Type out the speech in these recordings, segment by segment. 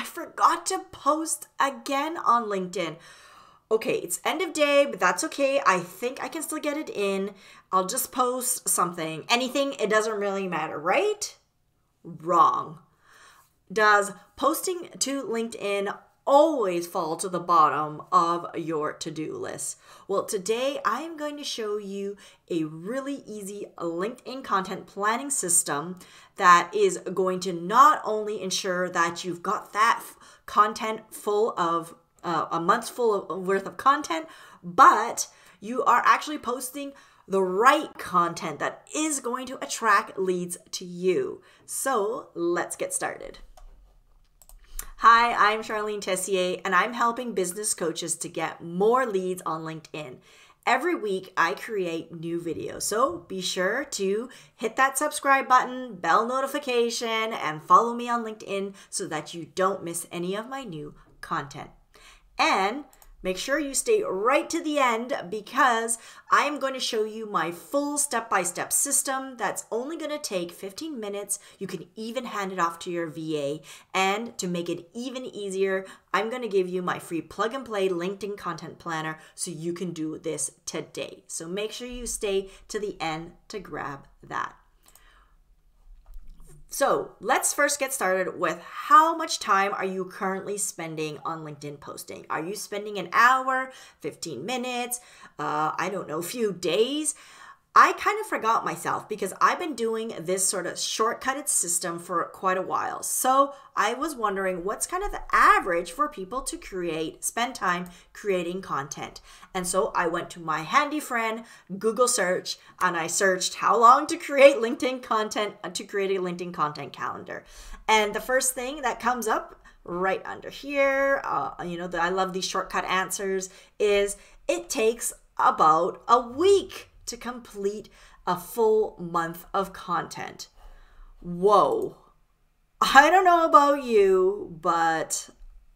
I forgot to post again on LinkedIn. Okay, it's end of day, but that's okay. I think I can still get it in. I'll just post something. Anything, it doesn't really matter, right? Wrong. Does posting to LinkedIn always fall to the bottom of your to do list. Well, today I am going to show you a really easy LinkedIn content planning system that is going to not only ensure that you've got that content full of uh, a month full of worth of content, but you are actually posting the right content that is going to attract leads to you. So let's get started. Hi, I'm Charlene Tessier, and I'm helping business coaches to get more leads on LinkedIn. Every week, I create new videos, so be sure to hit that subscribe button, bell notification, and follow me on LinkedIn so that you don't miss any of my new content. And Make sure you stay right to the end because I am going to show you my full step-by-step system that's only going to take 15 minutes. You can even hand it off to your VA. And to make it even easier, I'm going to give you my free plug and play LinkedIn content planner so you can do this today. So make sure you stay to the end to grab that. So let's first get started with how much time are you currently spending on LinkedIn posting? Are you spending an hour, 15 minutes, uh, I don't know, a few days? I kind of forgot myself because I've been doing this sort of shortcutted system for quite a while. So I was wondering what's kind of the average for people to create, spend time creating content. And so I went to my handy friend Google search and I searched how long to create LinkedIn content uh, to create a LinkedIn content calendar. And the first thing that comes up right under here, uh, you know, that I love these shortcut answers, is it takes about a week to complete a full month of content. Whoa. I don't know about you, but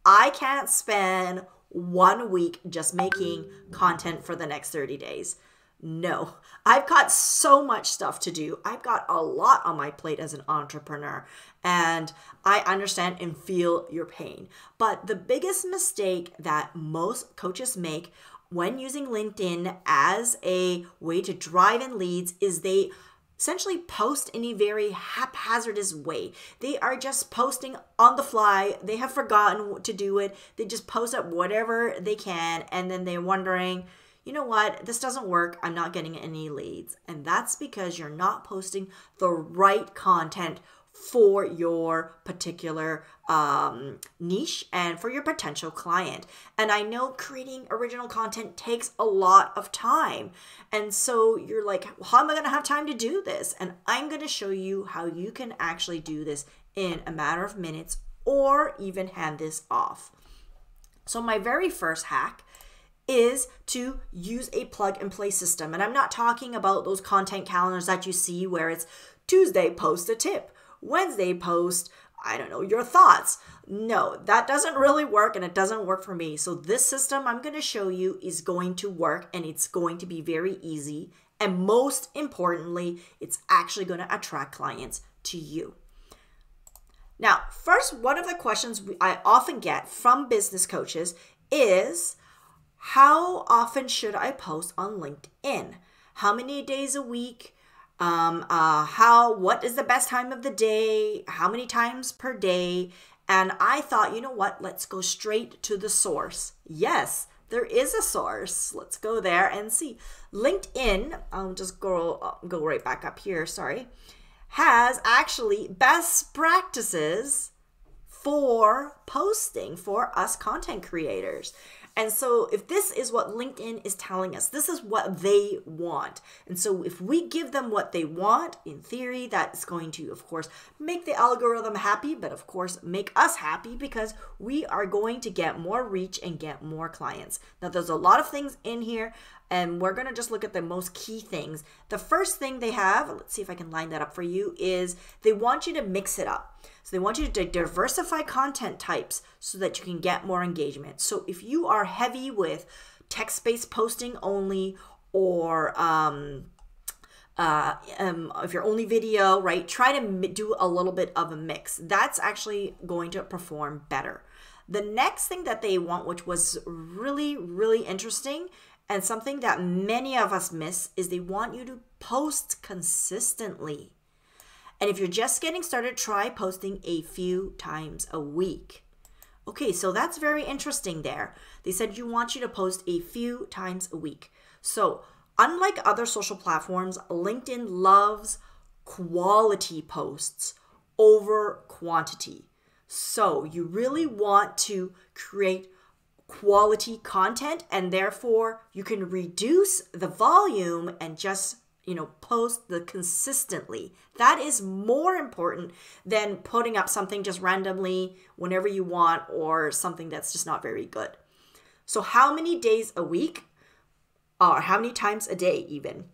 I can't spend one week just making content for the next 30 days. No, I've got so much stuff to do. I've got a lot on my plate as an entrepreneur, and I understand and feel your pain. But the biggest mistake that most coaches make when using LinkedIn as a way to drive in leads is they essentially post in a very haphazardous way. They are just posting on the fly. They have forgotten to do it. They just post up whatever they can and then they're wondering, you know what, this doesn't work. I'm not getting any leads. And that's because you're not posting the right content for your particular um, niche and for your potential client. And I know creating original content takes a lot of time. And so you're like, how am I going to have time to do this? And I'm going to show you how you can actually do this in a matter of minutes or even hand this off. So, my very first hack is to use a plug and play system. And I'm not talking about those content calendars that you see where it's Tuesday, post a tip Wednesday post, I don't know, your thoughts. No, that doesn't really work and it doesn't work for me. So, this system I'm going to show you is going to work and it's going to be very easy. And most importantly, it's actually going to attract clients to you. Now, first, one of the questions I often get from business coaches is how often should I post on LinkedIn? How many days a week? Um, uh, how what is the best time of the day? How many times per day? And i thought you know what? Let's go straight to the source. Yes there is a source. Let's go there and see. Linkedin i'll just go uh, go right back up here sorry has actually best practices for posting for us content creators and so, if this is what LinkedIn is telling us, this is what they want. And so, if we give them what they want, in theory, that is going to, of course, make the algorithm happy, but of course, make us happy because we are going to get more reach and get more clients. Now, there's a lot of things in here, and we're going to just look at the most key things. The first thing they have, let's see if I can line that up for you, is they want you to mix it up. So they want you to diversify content types so that you can get more engagement. So if you are heavy with text-based posting only or um, uh, um, if you're only video, right, try to do a little bit of a mix. That's actually going to perform better. The next thing that they want, which was really, really interesting and something that many of us miss, is they want you to post consistently. And if you're just getting started, try posting a few times a week. Okay, so that's very interesting there. They said you want you to post a few times a week. So, unlike other social platforms, LinkedIn loves quality posts over quantity. So, you really want to create quality content and therefore you can reduce the volume and just you know post the consistently. That is more important than putting up something just randomly whenever you want or something that's just not very good. So how many days a week or how many times a day even?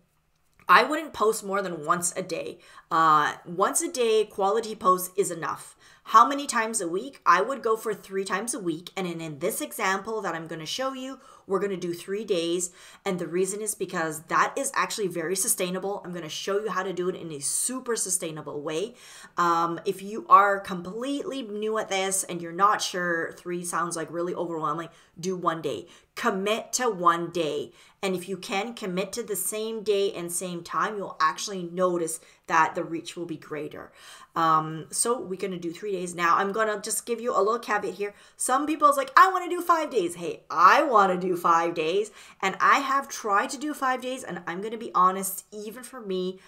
I wouldn't post more than once a day. Uh, once a day quality post is enough how many times a week? I would go for three times a week. And in, in this example that I'm going to show you, we're going to do three days. And the reason is because that is actually very sustainable. I'm going to show you how to do it in a super sustainable way. Um, if you are completely new at this and you're not sure, three sounds like really overwhelming, do one day. Commit to one day. And if you can commit to the same day and same time, you'll actually notice that the reach will be greater. Um, so we're going to do three days. Now, I'm going to just give you a little caveat here. Some people's like, I want to do five days. Hey, I want to do five days. And I have tried to do five days. And I'm going to be honest, even for me,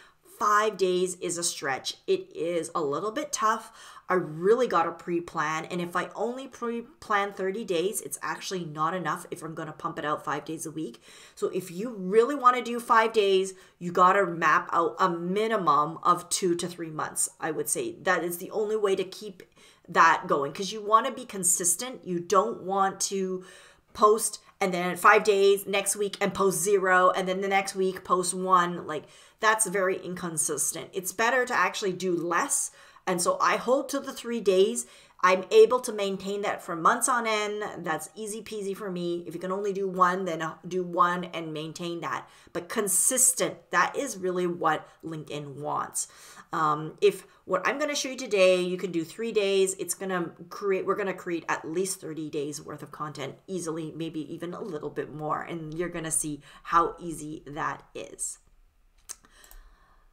five days is a stretch. It is a little bit tough. I really got to pre plan. And if I only pre plan 30 days, it's actually not enough if I'm going to pump it out five days a week. So if you really want to do five days, you got to map out a minimum of two to three months. I would say that is the only way to keep that going because you want to be consistent. You don't want to post and then five days next week and post zero and then the next week post one like that's very inconsistent it's better to actually do less and so I hold to the three days. I'm able to maintain that for months on end. That's easy peasy for me. If you can only do one, then uh, do one and maintain that. But consistent, that is really what LinkedIn wants. Um, if what I'm going to show you today, you can do three days. It's going to create, we're going to create at least 30 days worth of content easily, maybe even a little bit more. And you're going to see how easy that is.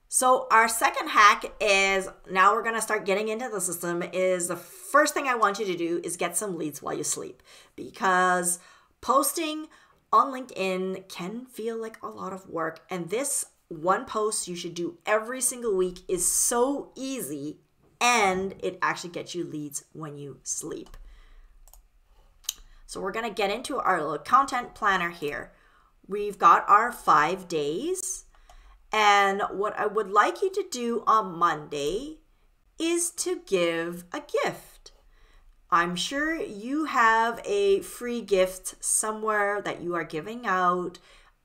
So our second hack is now we're going to start getting into the system is the first thing I want you to do is get some leads while you sleep because posting on LinkedIn can feel like a lot of work and this one post you should do every single week is so easy and it actually gets you leads when you sleep. So we're going to get into our little content planner here. We've got our 5 days and what I would like you to do on Monday is to give a gift. I'm sure you have a free gift somewhere that you are giving out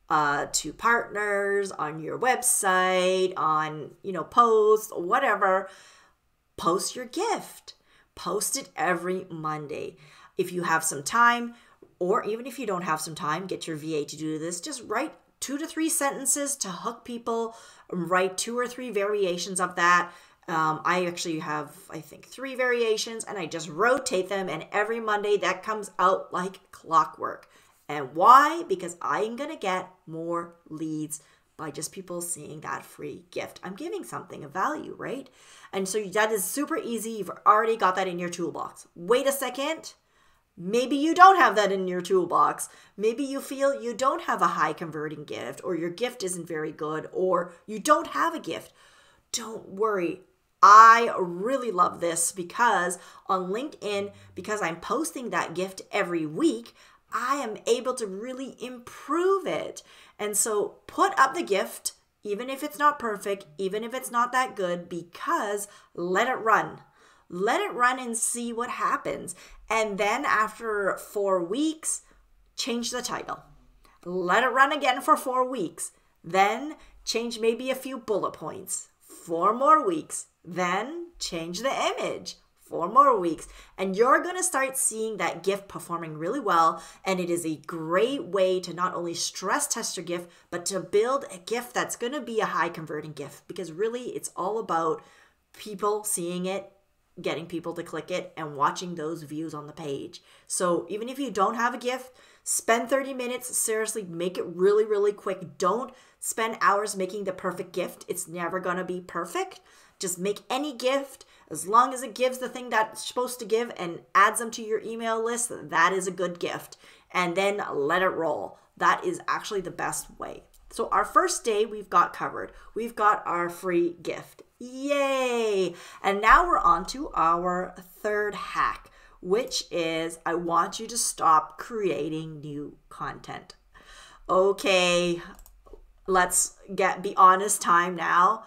uh, to partners on your website, on you know posts, whatever. Post your gift. Post it every Monday. If you have some time, or even if you don't have some time, get your VA to do this. Just write two to three sentences to hook people, write two or three variations of that. Um, I actually have, I think, three variations and I just rotate them. And every Monday that comes out like clockwork. And why? Because I'm going to get more leads by just people seeing that free gift. I'm giving something of value, right? And so that is super easy. You've already got that in your toolbox. Wait a second. Maybe you don't have that in your toolbox. Maybe you feel you don't have a high converting gift, or your gift isn't very good, or you don't have a gift. Don't worry. I really love this because on LinkedIn, because I'm posting that gift every week, I am able to really improve it. And so put up the gift, even if it's not perfect, even if it's not that good, because let it run let it run and see what happens. And then after four weeks, change the title. Let it run again for four weeks. Then change maybe a few bullet points. Four more weeks. Then change the image. Four more weeks, and you're going to start seeing that gift performing really well. And it is a great way to not only stress test your gift, but to build a gift that's going to be a high converting gift because really it's all about people seeing it getting people to click it and watching those views on the page. So even if you don't have a gift, spend 30 minutes. Seriously, make it really, really quick. Don't spend hours making the perfect gift. It's never going to be perfect. Just make any gift as long as it gives the thing that's supposed to give and adds them to your email list. That is a good gift. And then let it roll. That is actually the best way. So, our first day we've got covered. We've got our free gift. Yay! And now we're on to our third hack, which is I want you to stop creating new content. Okay, let's get be honest time now.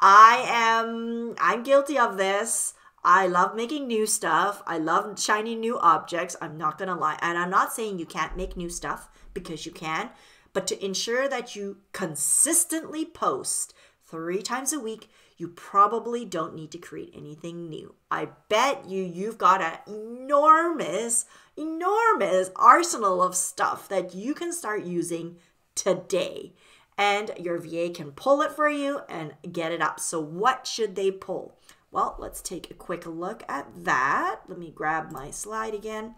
I am I'm guilty of this. I love making new stuff. I love shiny new objects. I'm not going to lie. And I'm not saying you can't make new stuff because you can, but to ensure that you consistently post 3 times a week, you probably don't need to create anything new. I bet you you've got an enormous, enormous arsenal of stuff that you can start using today. And your VA can pull it for you and get it up. So, what should they pull? Well, let's take a quick look at that. Let me grab my slide again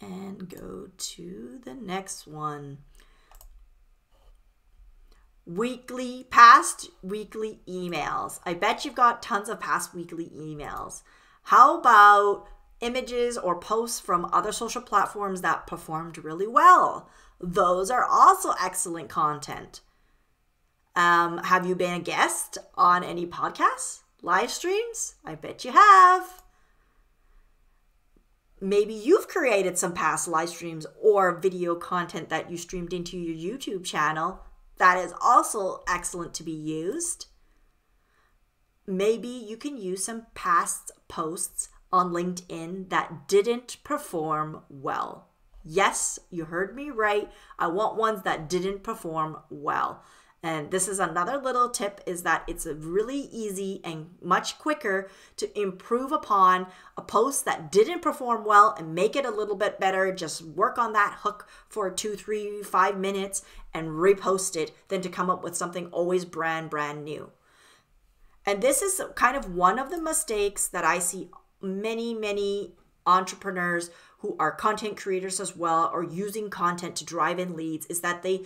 and go to the next one weekly past weekly emails. I bet you've got tons of past weekly emails. How about images or posts from other social platforms that performed really well? Those are also excellent content. Um, have you been a guest on any podcasts, live streams? I bet you have. Maybe you've created some past live streams or video content that you streamed into your YouTube channel that is also excellent to be used. Maybe you can use some past posts on LinkedIn that didn't perform well. Yes, you heard me right. I want ones that didn't perform well. And this is another little tip is that it's really easy and much quicker to improve upon a post that didn't perform well and make it a little bit better. Just work on that hook for two, three, five minutes and repost it than to come up with something always brand, brand new. And this is kind of one of the mistakes that I see many, many entrepreneurs who are content creators as well or using content to drive in leads is that they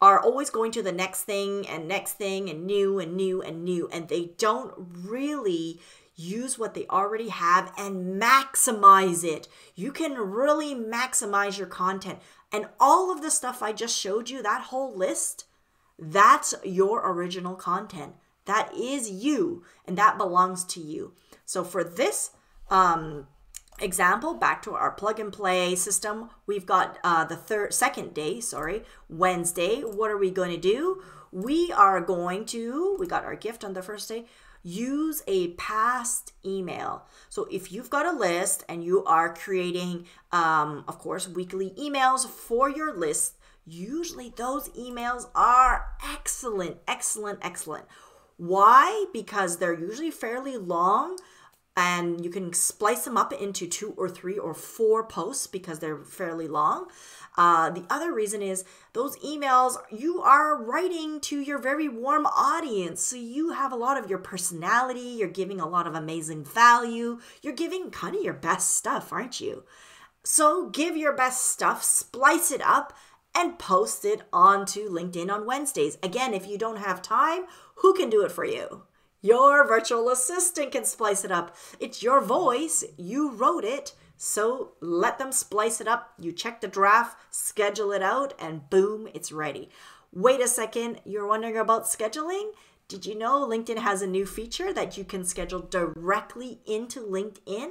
are always going to the next thing and next thing and new and new and new and they don't really use what they already have and maximize it. You can really maximize your content. And all of the stuff I just showed you, that whole list, that's your original content. That is you and that belongs to you. So for this um example back to our plug and play system. We've got uh, the third second day sorry wednesday. What are we going to do? We are going to we got our gift on the first day use a past email. So if you've got a list and you are creating um, of course weekly emails for your list usually those emails are excellent excellent excellent. Why? Because they're usually fairly long and you can splice them up into two or three or four posts because they're fairly long. Uh, the other reason is those emails you are writing to your very warm audience. So you have a lot of your personality, you're giving a lot of amazing value, you're giving kind of your best stuff, aren't you? So give your best stuff, splice it up, and post it onto LinkedIn on Wednesdays. Again, if you don't have time, who can do it for you? Your virtual assistant can splice it up. It's your voice. You wrote it. So let them splice it up. You check the draft, schedule it out, and boom, it's ready. Wait a second, you're wondering about scheduling? Did you know LinkedIn has a new feature that you can schedule directly into LinkedIn?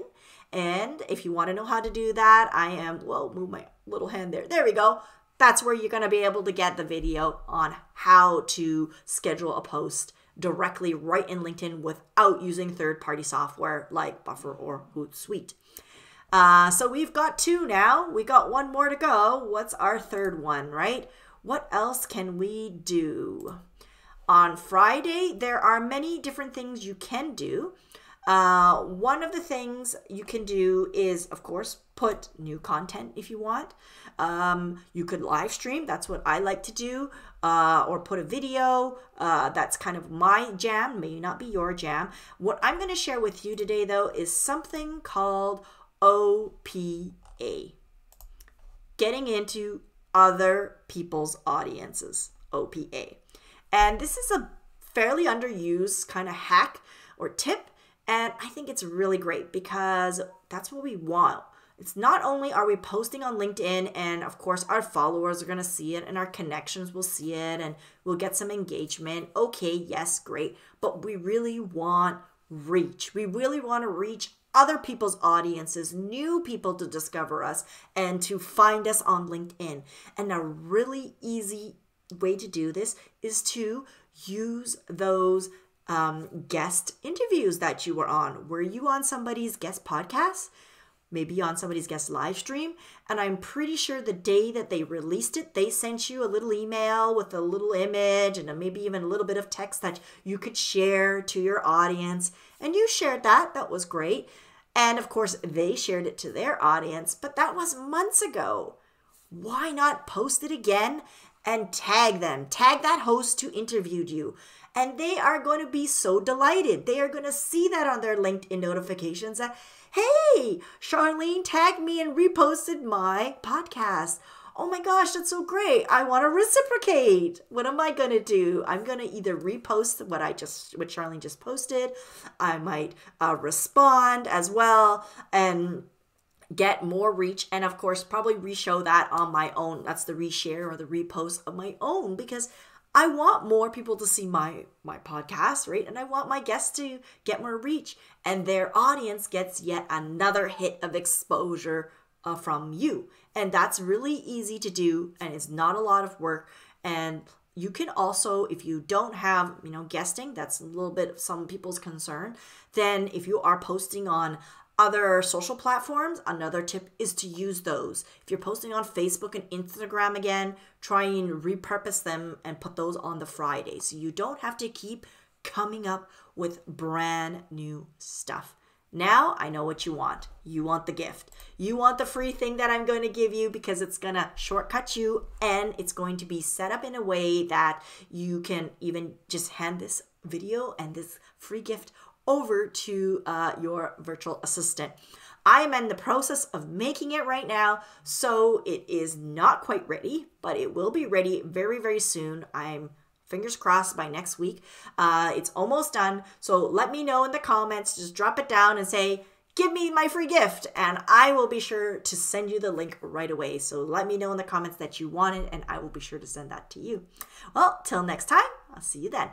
And if you want to know how to do that, I am, well, move my little hand there. There we go. That's where you're going to be able to get the video on how to schedule a post directly right in LinkedIn without using third party software like Buffer or Hootsuite. Uh, so we've got two now. We got one more to go. What's our third one, right? What else can we do? On Friday, there are many different things you can do. Uh, one of the things you can do is, of course, put new content if you want. Um, you could live stream. That's what I like to do. Uh, or put a video. Uh, that's kind of my jam, may not be your jam. What I'm going to share with you today, though, is something called OPA. Getting into other people's audiences, OPA. And this is a fairly underused kind of hack or tip. And I think it's really great because that's what we want. It's not only are we posting on LinkedIn, and of course, our followers are going to see it, and our connections will see it, and we'll get some engagement. Okay, yes, great. But we really want reach. We really want to reach other people's audiences, new people to discover us, and to find us on LinkedIn. And a really easy way to do this is to use those um, guest interviews that you were on. Were you on somebody's guest podcast? Maybe on somebody's guest live stream. And I'm pretty sure the day that they released it, they sent you a little email with a little image and maybe even a little bit of text that you could share to your audience. And you shared that. That was great. And of course, they shared it to their audience, but that was months ago. Why not post it again and tag them. Tag that host who interviewed you. And they are going to be so delighted. They are going to see that on their LinkedIn notifications that, hey, Charlene tagged me and reposted my podcast. Oh my gosh, that's so great. I want to reciprocate. What am I going to do? I'm going to either repost what I just, what Charlene just posted. I might uh, respond as well. And get more reach and of course probably reshow that on my own that's the reshare or the repost of my own because i want more people to see my my podcast right? And i want my guests to get more reach and their audience gets yet another hit of exposure uh, from you. And that's really easy to do and it's not a lot of work. And you can also if you don't have you know guesting that's a little bit of some people's concern then if you are posting on other social platforms, another tip is to use those. If you're posting on Facebook and Instagram again, try and repurpose them and put those on the Friday. So you don't have to keep coming up with brand new stuff. Now I know what you want. You want the gift. You want the free thing that I'm going to give you because it's going to shortcut you and it's going to be set up in a way that you can even just hand this video and this free gift over to uh, your virtual assistant. I am in the process of making it right now, so it is not quite ready, but it will be ready very, very soon. I'm fingers crossed by next week. Uh, it's almost done, so let me know in the comments. Just drop it down and say, give me my free gift, and I will be sure to send you the link right away. So let me know in the comments that you want it, and I will be sure to send that to you. Well, till next time, I'll see you then.